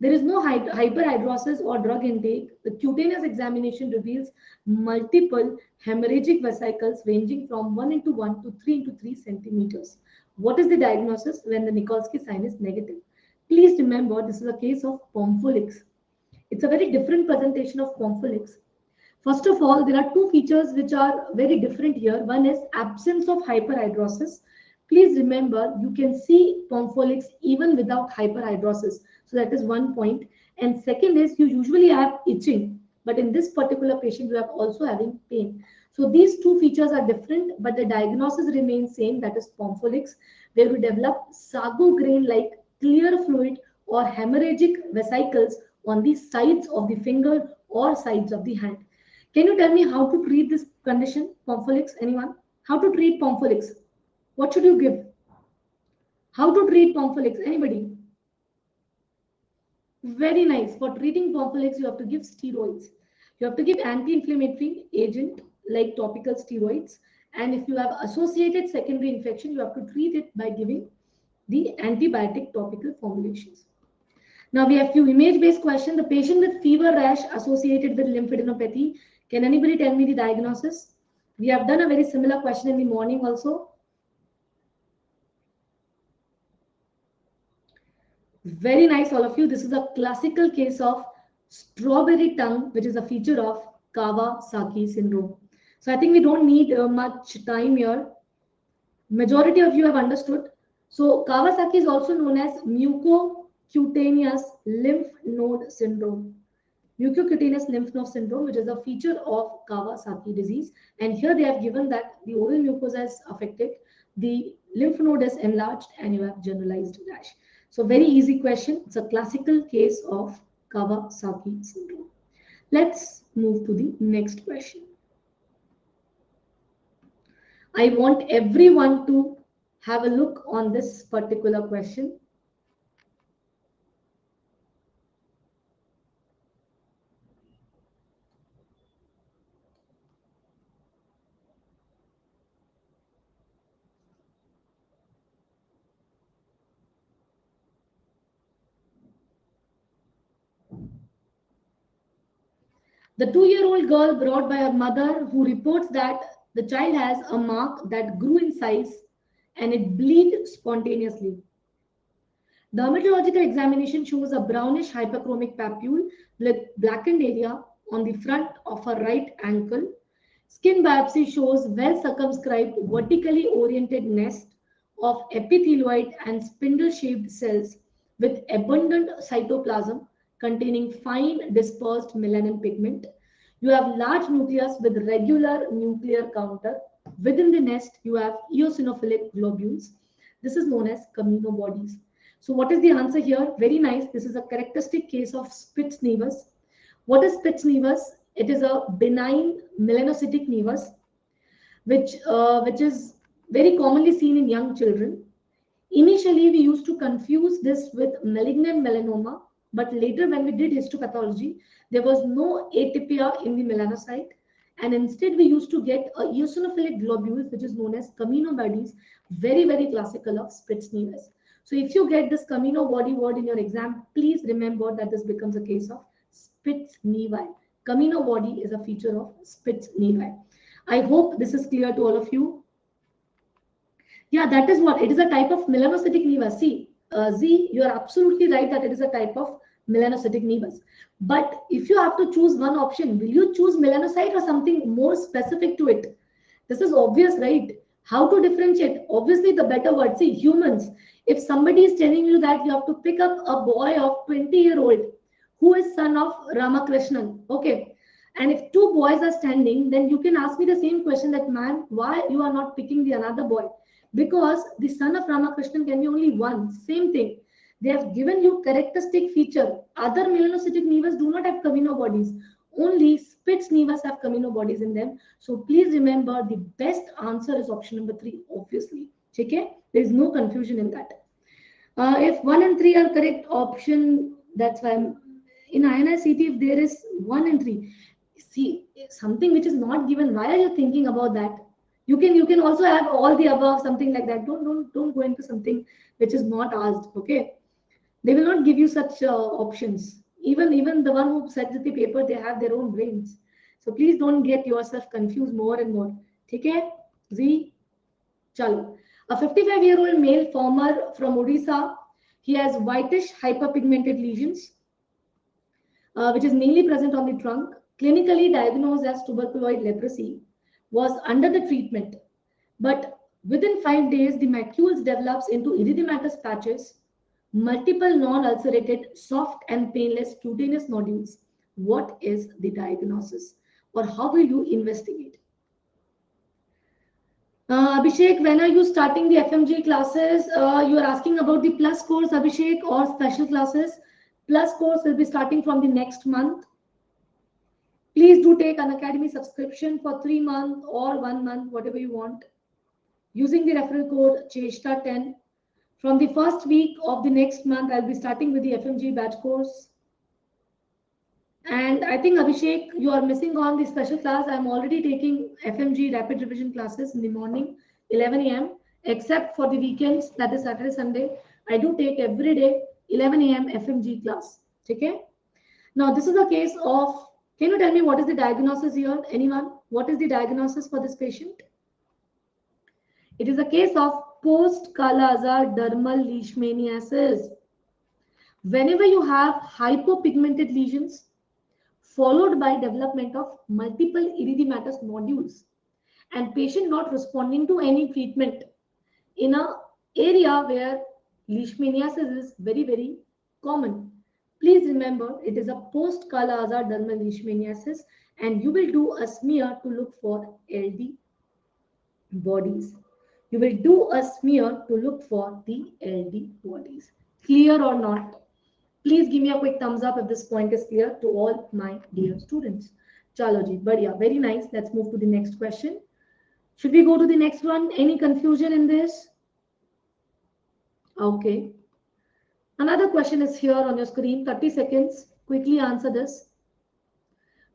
There is no hyperhidrosis or drug intake. The cutaneous examination reveals multiple hemorrhagic vesicles ranging from 1 into 1 to 3 into 3 centimeters. What is the diagnosis when the Nikolsky sign is negative? Please remember this is a case of Pompholyx. It's a very different presentation of Pompholyx. First of all, there are two features which are very different here. One is absence of hyperhidrosis. Please remember, you can see Pompholyx even without hyperhidrosis. So that is one point. And second is you usually have itching, but in this particular patient, you are also having pain. So these two features are different, but the diagnosis remains same, that is Pompholyx, where we develop sago grain-like clear fluid or hemorrhagic vesicles on the sides of the finger or sides of the hand. Can you tell me how to treat this condition, Pompholyx? Anyone? How to treat Pompholyx? What should you give? How to treat Pompholyx? Anybody? Very nice. For treating Pompholyx, you have to give steroids. You have to give anti-inflammatory agent like topical steroids. And if you have associated secondary infection, you have to treat it by giving the antibiotic topical formulations. Now we have a few image-based questions. The patient with fever rash associated with lymphadenopathy. Can anybody tell me the diagnosis? We have done a very similar question in the morning also. Very nice, all of you. This is a classical case of strawberry tongue, which is a feature of Kawasaki syndrome. So I think we don't need uh, much time here. Majority of you have understood so Kawasaki is also known as mucocutaneous lymph node syndrome. Mucocutaneous lymph node syndrome, which is a feature of Kawasaki disease. And here they have given that the oral mucosa is affected, the lymph node is enlarged, and you have generalized rash. So very easy question. It's a classical case of Kawasaki syndrome. Let's move to the next question. I want everyone to have a look on this particular question. The two-year-old girl brought by her mother who reports that the child has a mark that grew in size and it bleed spontaneously. Dermatological examination shows a brownish hyperchromic papule with blackened area on the front of her right ankle. Skin biopsy shows well circumscribed vertically oriented nest of epithelioid and spindle shaped cells with abundant cytoplasm containing fine dispersed melanin pigment. You have large nucleus with regular nuclear counter. Within the nest, you have eosinophilic globules. This is known as Kamino bodies. So what is the answer here? Very nice. This is a characteristic case of Spitz nevus. What is Spitz nevus? It is a benign melanocytic nevus, which, uh, which is very commonly seen in young children. Initially, we used to confuse this with malignant melanoma but later, when we did histopathology, there was no atypia in the melanocyte. And instead, we used to get a eosinophilic globules, which is known as Kamino bodies, very, very classical of Spitz nevus. So if you get this Kamino body word in your exam, please remember that this becomes a case of Spitz nevi. Camino body is a feature of Spitz nevi. I hope this is clear to all of you. Yeah, that is what it is a type of melanocytic nevus. See, uh, Z, you are absolutely right that it is a type of melanocytic nevus. But if you have to choose one option, will you choose melanocyte or something more specific to it? This is obvious, right? How to differentiate? Obviously, the better word. See, humans. If somebody is telling you that you have to pick up a boy of 20 year old who is son of Ramakrishnan, okay. And if two boys are standing, then you can ask me the same question that man, why you are not picking the another boy? because the son of Ramakrishnan can be only one. Same thing. They have given you characteristic feature. Other melanocytic nevus do not have Kamino bodies. Only Spitz nevus have Kamino bodies in them. So please remember the best answer is option number three, obviously. Okay? There is no confusion in that. Uh, if one and three are correct option, that's why I'm, in INI-CET, if there is one and three, see something which is not given, why are you thinking about that? you can you can also have all the above something like that don't don't don't go into something which is not asked okay they will not give you such uh, options. Even even the one who sets the paper they have their own brains. So please don't get yourself confused more and more. Okay z chalo a 55 year old male farmer from odisha he has whitish hyperpigmented lesions uh, which is mainly present on the trunk. Clinically diagnosed as tuberculoid leprosy was under the treatment. But within five days, the macules develops into erythematous patches, multiple non-ulcerated, soft and painless cutaneous nodules. What is the diagnosis? Or how will you investigate? Uh, Abhishek, when are you starting the FMG classes? Uh, you are asking about the plus course, Abhishek, or special classes. Plus course will be starting from the next month. Please do take Unacademy subscription for three months or one month, whatever you want, using the referral code CHESTA10. From the first week of the next month, I'll be starting with the FMG batch course. And I think, Abhishek, you are missing on the special class. I'm already taking FMG rapid revision classes in the morning, 11 a.m., except for the weekends, that is Saturday, Sunday. I do take every day, 11 a.m. FMG class. Okay? Now, this is a case of can you tell me what is the diagnosis here? Anyone? What is the diagnosis for this patient? It is a case of post-Kala-Azar dermal leishmaniasis. Whenever you have hypopigmented lesions followed by development of multiple erythematous nodules and patient not responding to any treatment in a area where leishmaniasis is very, very common Please remember it is a post-Kala-Azar dermal leishmaniasis and you will do a smear to look for LD bodies. You will do a smear to look for the LD bodies. Clear or not? Please give me a quick thumbs up if this point is clear to all my dear students. Chalo ji, badhiya, very nice. Let's move to the next question. Should we go to the next one? Any confusion in this? Okay. Another question is here on your screen, 30 seconds. Quickly answer this.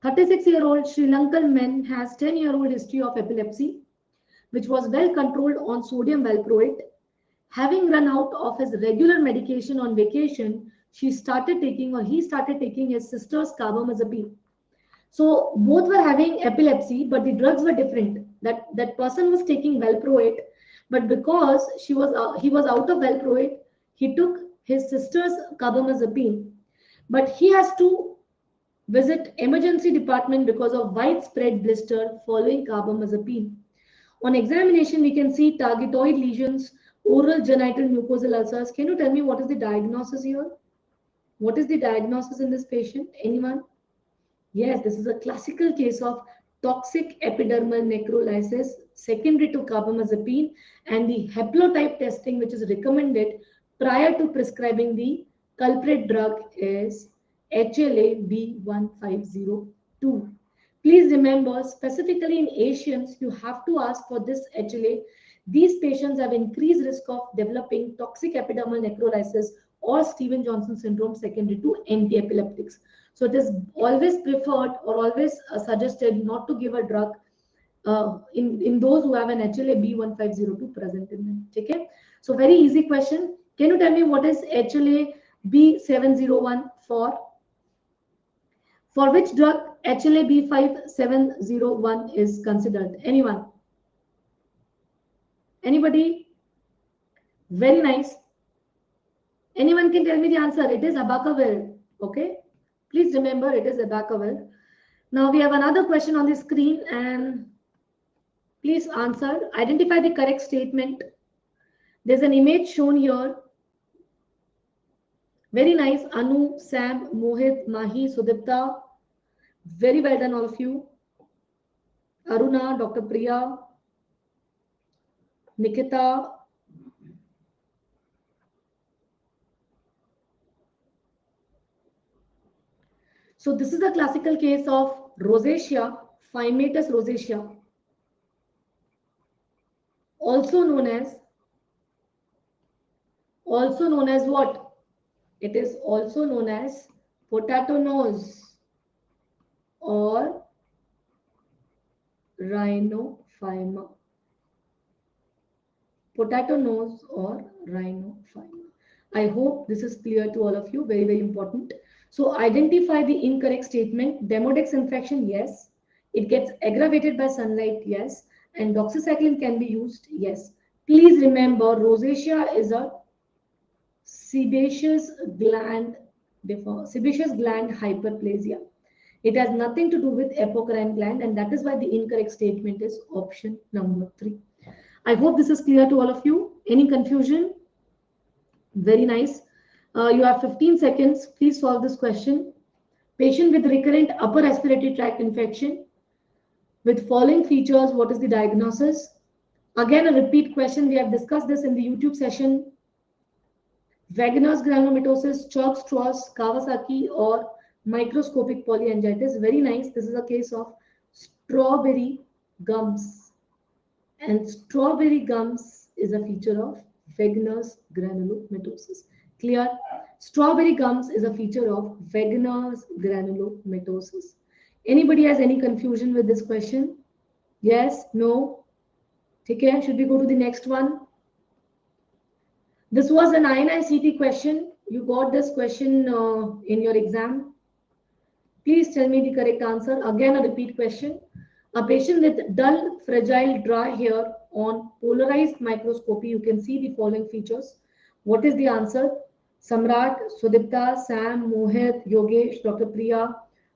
36-year-old Sri Lankan man has 10-year-old history of epilepsy, which was well controlled on sodium valproate. Having run out of his regular medication on vacation, she started taking or he started taking his sister's carbamazepine. So both were having epilepsy, but the drugs were different. That that person was taking valproate, but because she was uh, he was out of valproate, he took his sister's carbamazepine. But he has to visit emergency department because of widespread blister following carbamazepine. On examination, we can see targetoid lesions, oral genital mucosal ulcers. Can you tell me what is the diagnosis here? What is the diagnosis in this patient? Anyone? Yes, this is a classical case of toxic epidermal necrolysis secondary to carbamazepine and the haplotype testing which is recommended prior to prescribing the culprit drug is HLA B1502. Please remember, specifically in Asians, you have to ask for this HLA. These patients have increased risk of developing toxic epidermal necrolysis or Stevens-Johnson syndrome secondary to anti-epileptics. So it is always preferred or always uh, suggested not to give a drug uh, in, in those who have an HLA B1502 present in them. Okay? So very easy question. Can you tell me what is HLA B701 for? For which drug HLA B5701 is considered? Anyone? Anybody? Very nice. Anyone can tell me the answer. It is abacavir. Okay. Please remember it is abacavir. Now we have another question on the screen and please answer. Identify the correct statement. There's an image shown here. Very nice. Anu, Sam, Mohit, Mahi, Sudipta. Very well done, all of you. Aruna, Dr. Priya, Nikita, So this is a classical case of rosacea, phymatous rosacea, also known as, also known as what? It is also known as potato nose or rhinophyma. Potato nose or rhinophyma. I hope this is clear to all of you. Very, very important. So identify the incorrect statement. Demodex infection, yes. It gets aggravated by sunlight, yes. And doxycycline can be used, yes. Please remember, rosacea is a sebaceous gland, sebaceous gland hyperplasia. It has nothing to do with apocrine gland, and that is why the incorrect statement is option number three. I hope this is clear to all of you. Any confusion? Very nice. Uh, you have 15 seconds. Please solve this question. Patient with recurrent upper respiratory tract infection with following features. What is the diagnosis? Again, a repeat question. We have discussed this in the YouTube session. Wegener's granulomatosis, Churg-Strauss, Kawasaki, or microscopic polyangiitis. Very nice. This is a case of strawberry gums. And strawberry gums is a feature of Wegener's granulomatosis. Clear? Strawberry gums is a feature of Wegener's granulomatosis. Anybody has any confusion with this question? Yes? No? Take care. Should we go to the next one? This was an INI-CET question. You got this question uh, in your exam. Please tell me the correct answer. Again, a repeat question. A patient with dull, fragile, dry hair on polarized microscopy, you can see the following features. What is the answer? Samrat, Sudipta, Sam, Mohit, Yogesh, Dr. Priya,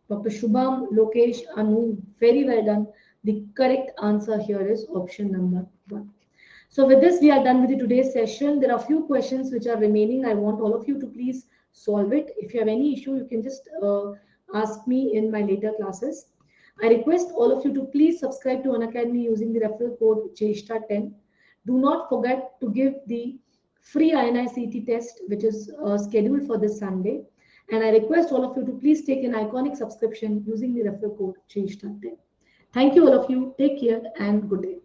Dr. Shubham, Lokesh, Anu. Very well done. The correct answer here is option number one. So with this, we are done with the today's session. There are a few questions which are remaining. I want all of you to please solve it. If you have any issue, you can just uh, ask me in my later classes. I request all of you to please subscribe to Unacademy using the referral code CHESTA10. Do not forget to give the free INI-CET test, which is uh, scheduled for this Sunday. And I request all of you to please take Unacademy subscription using the referral code CHESTA10. Thank you all of you. Take care and good day.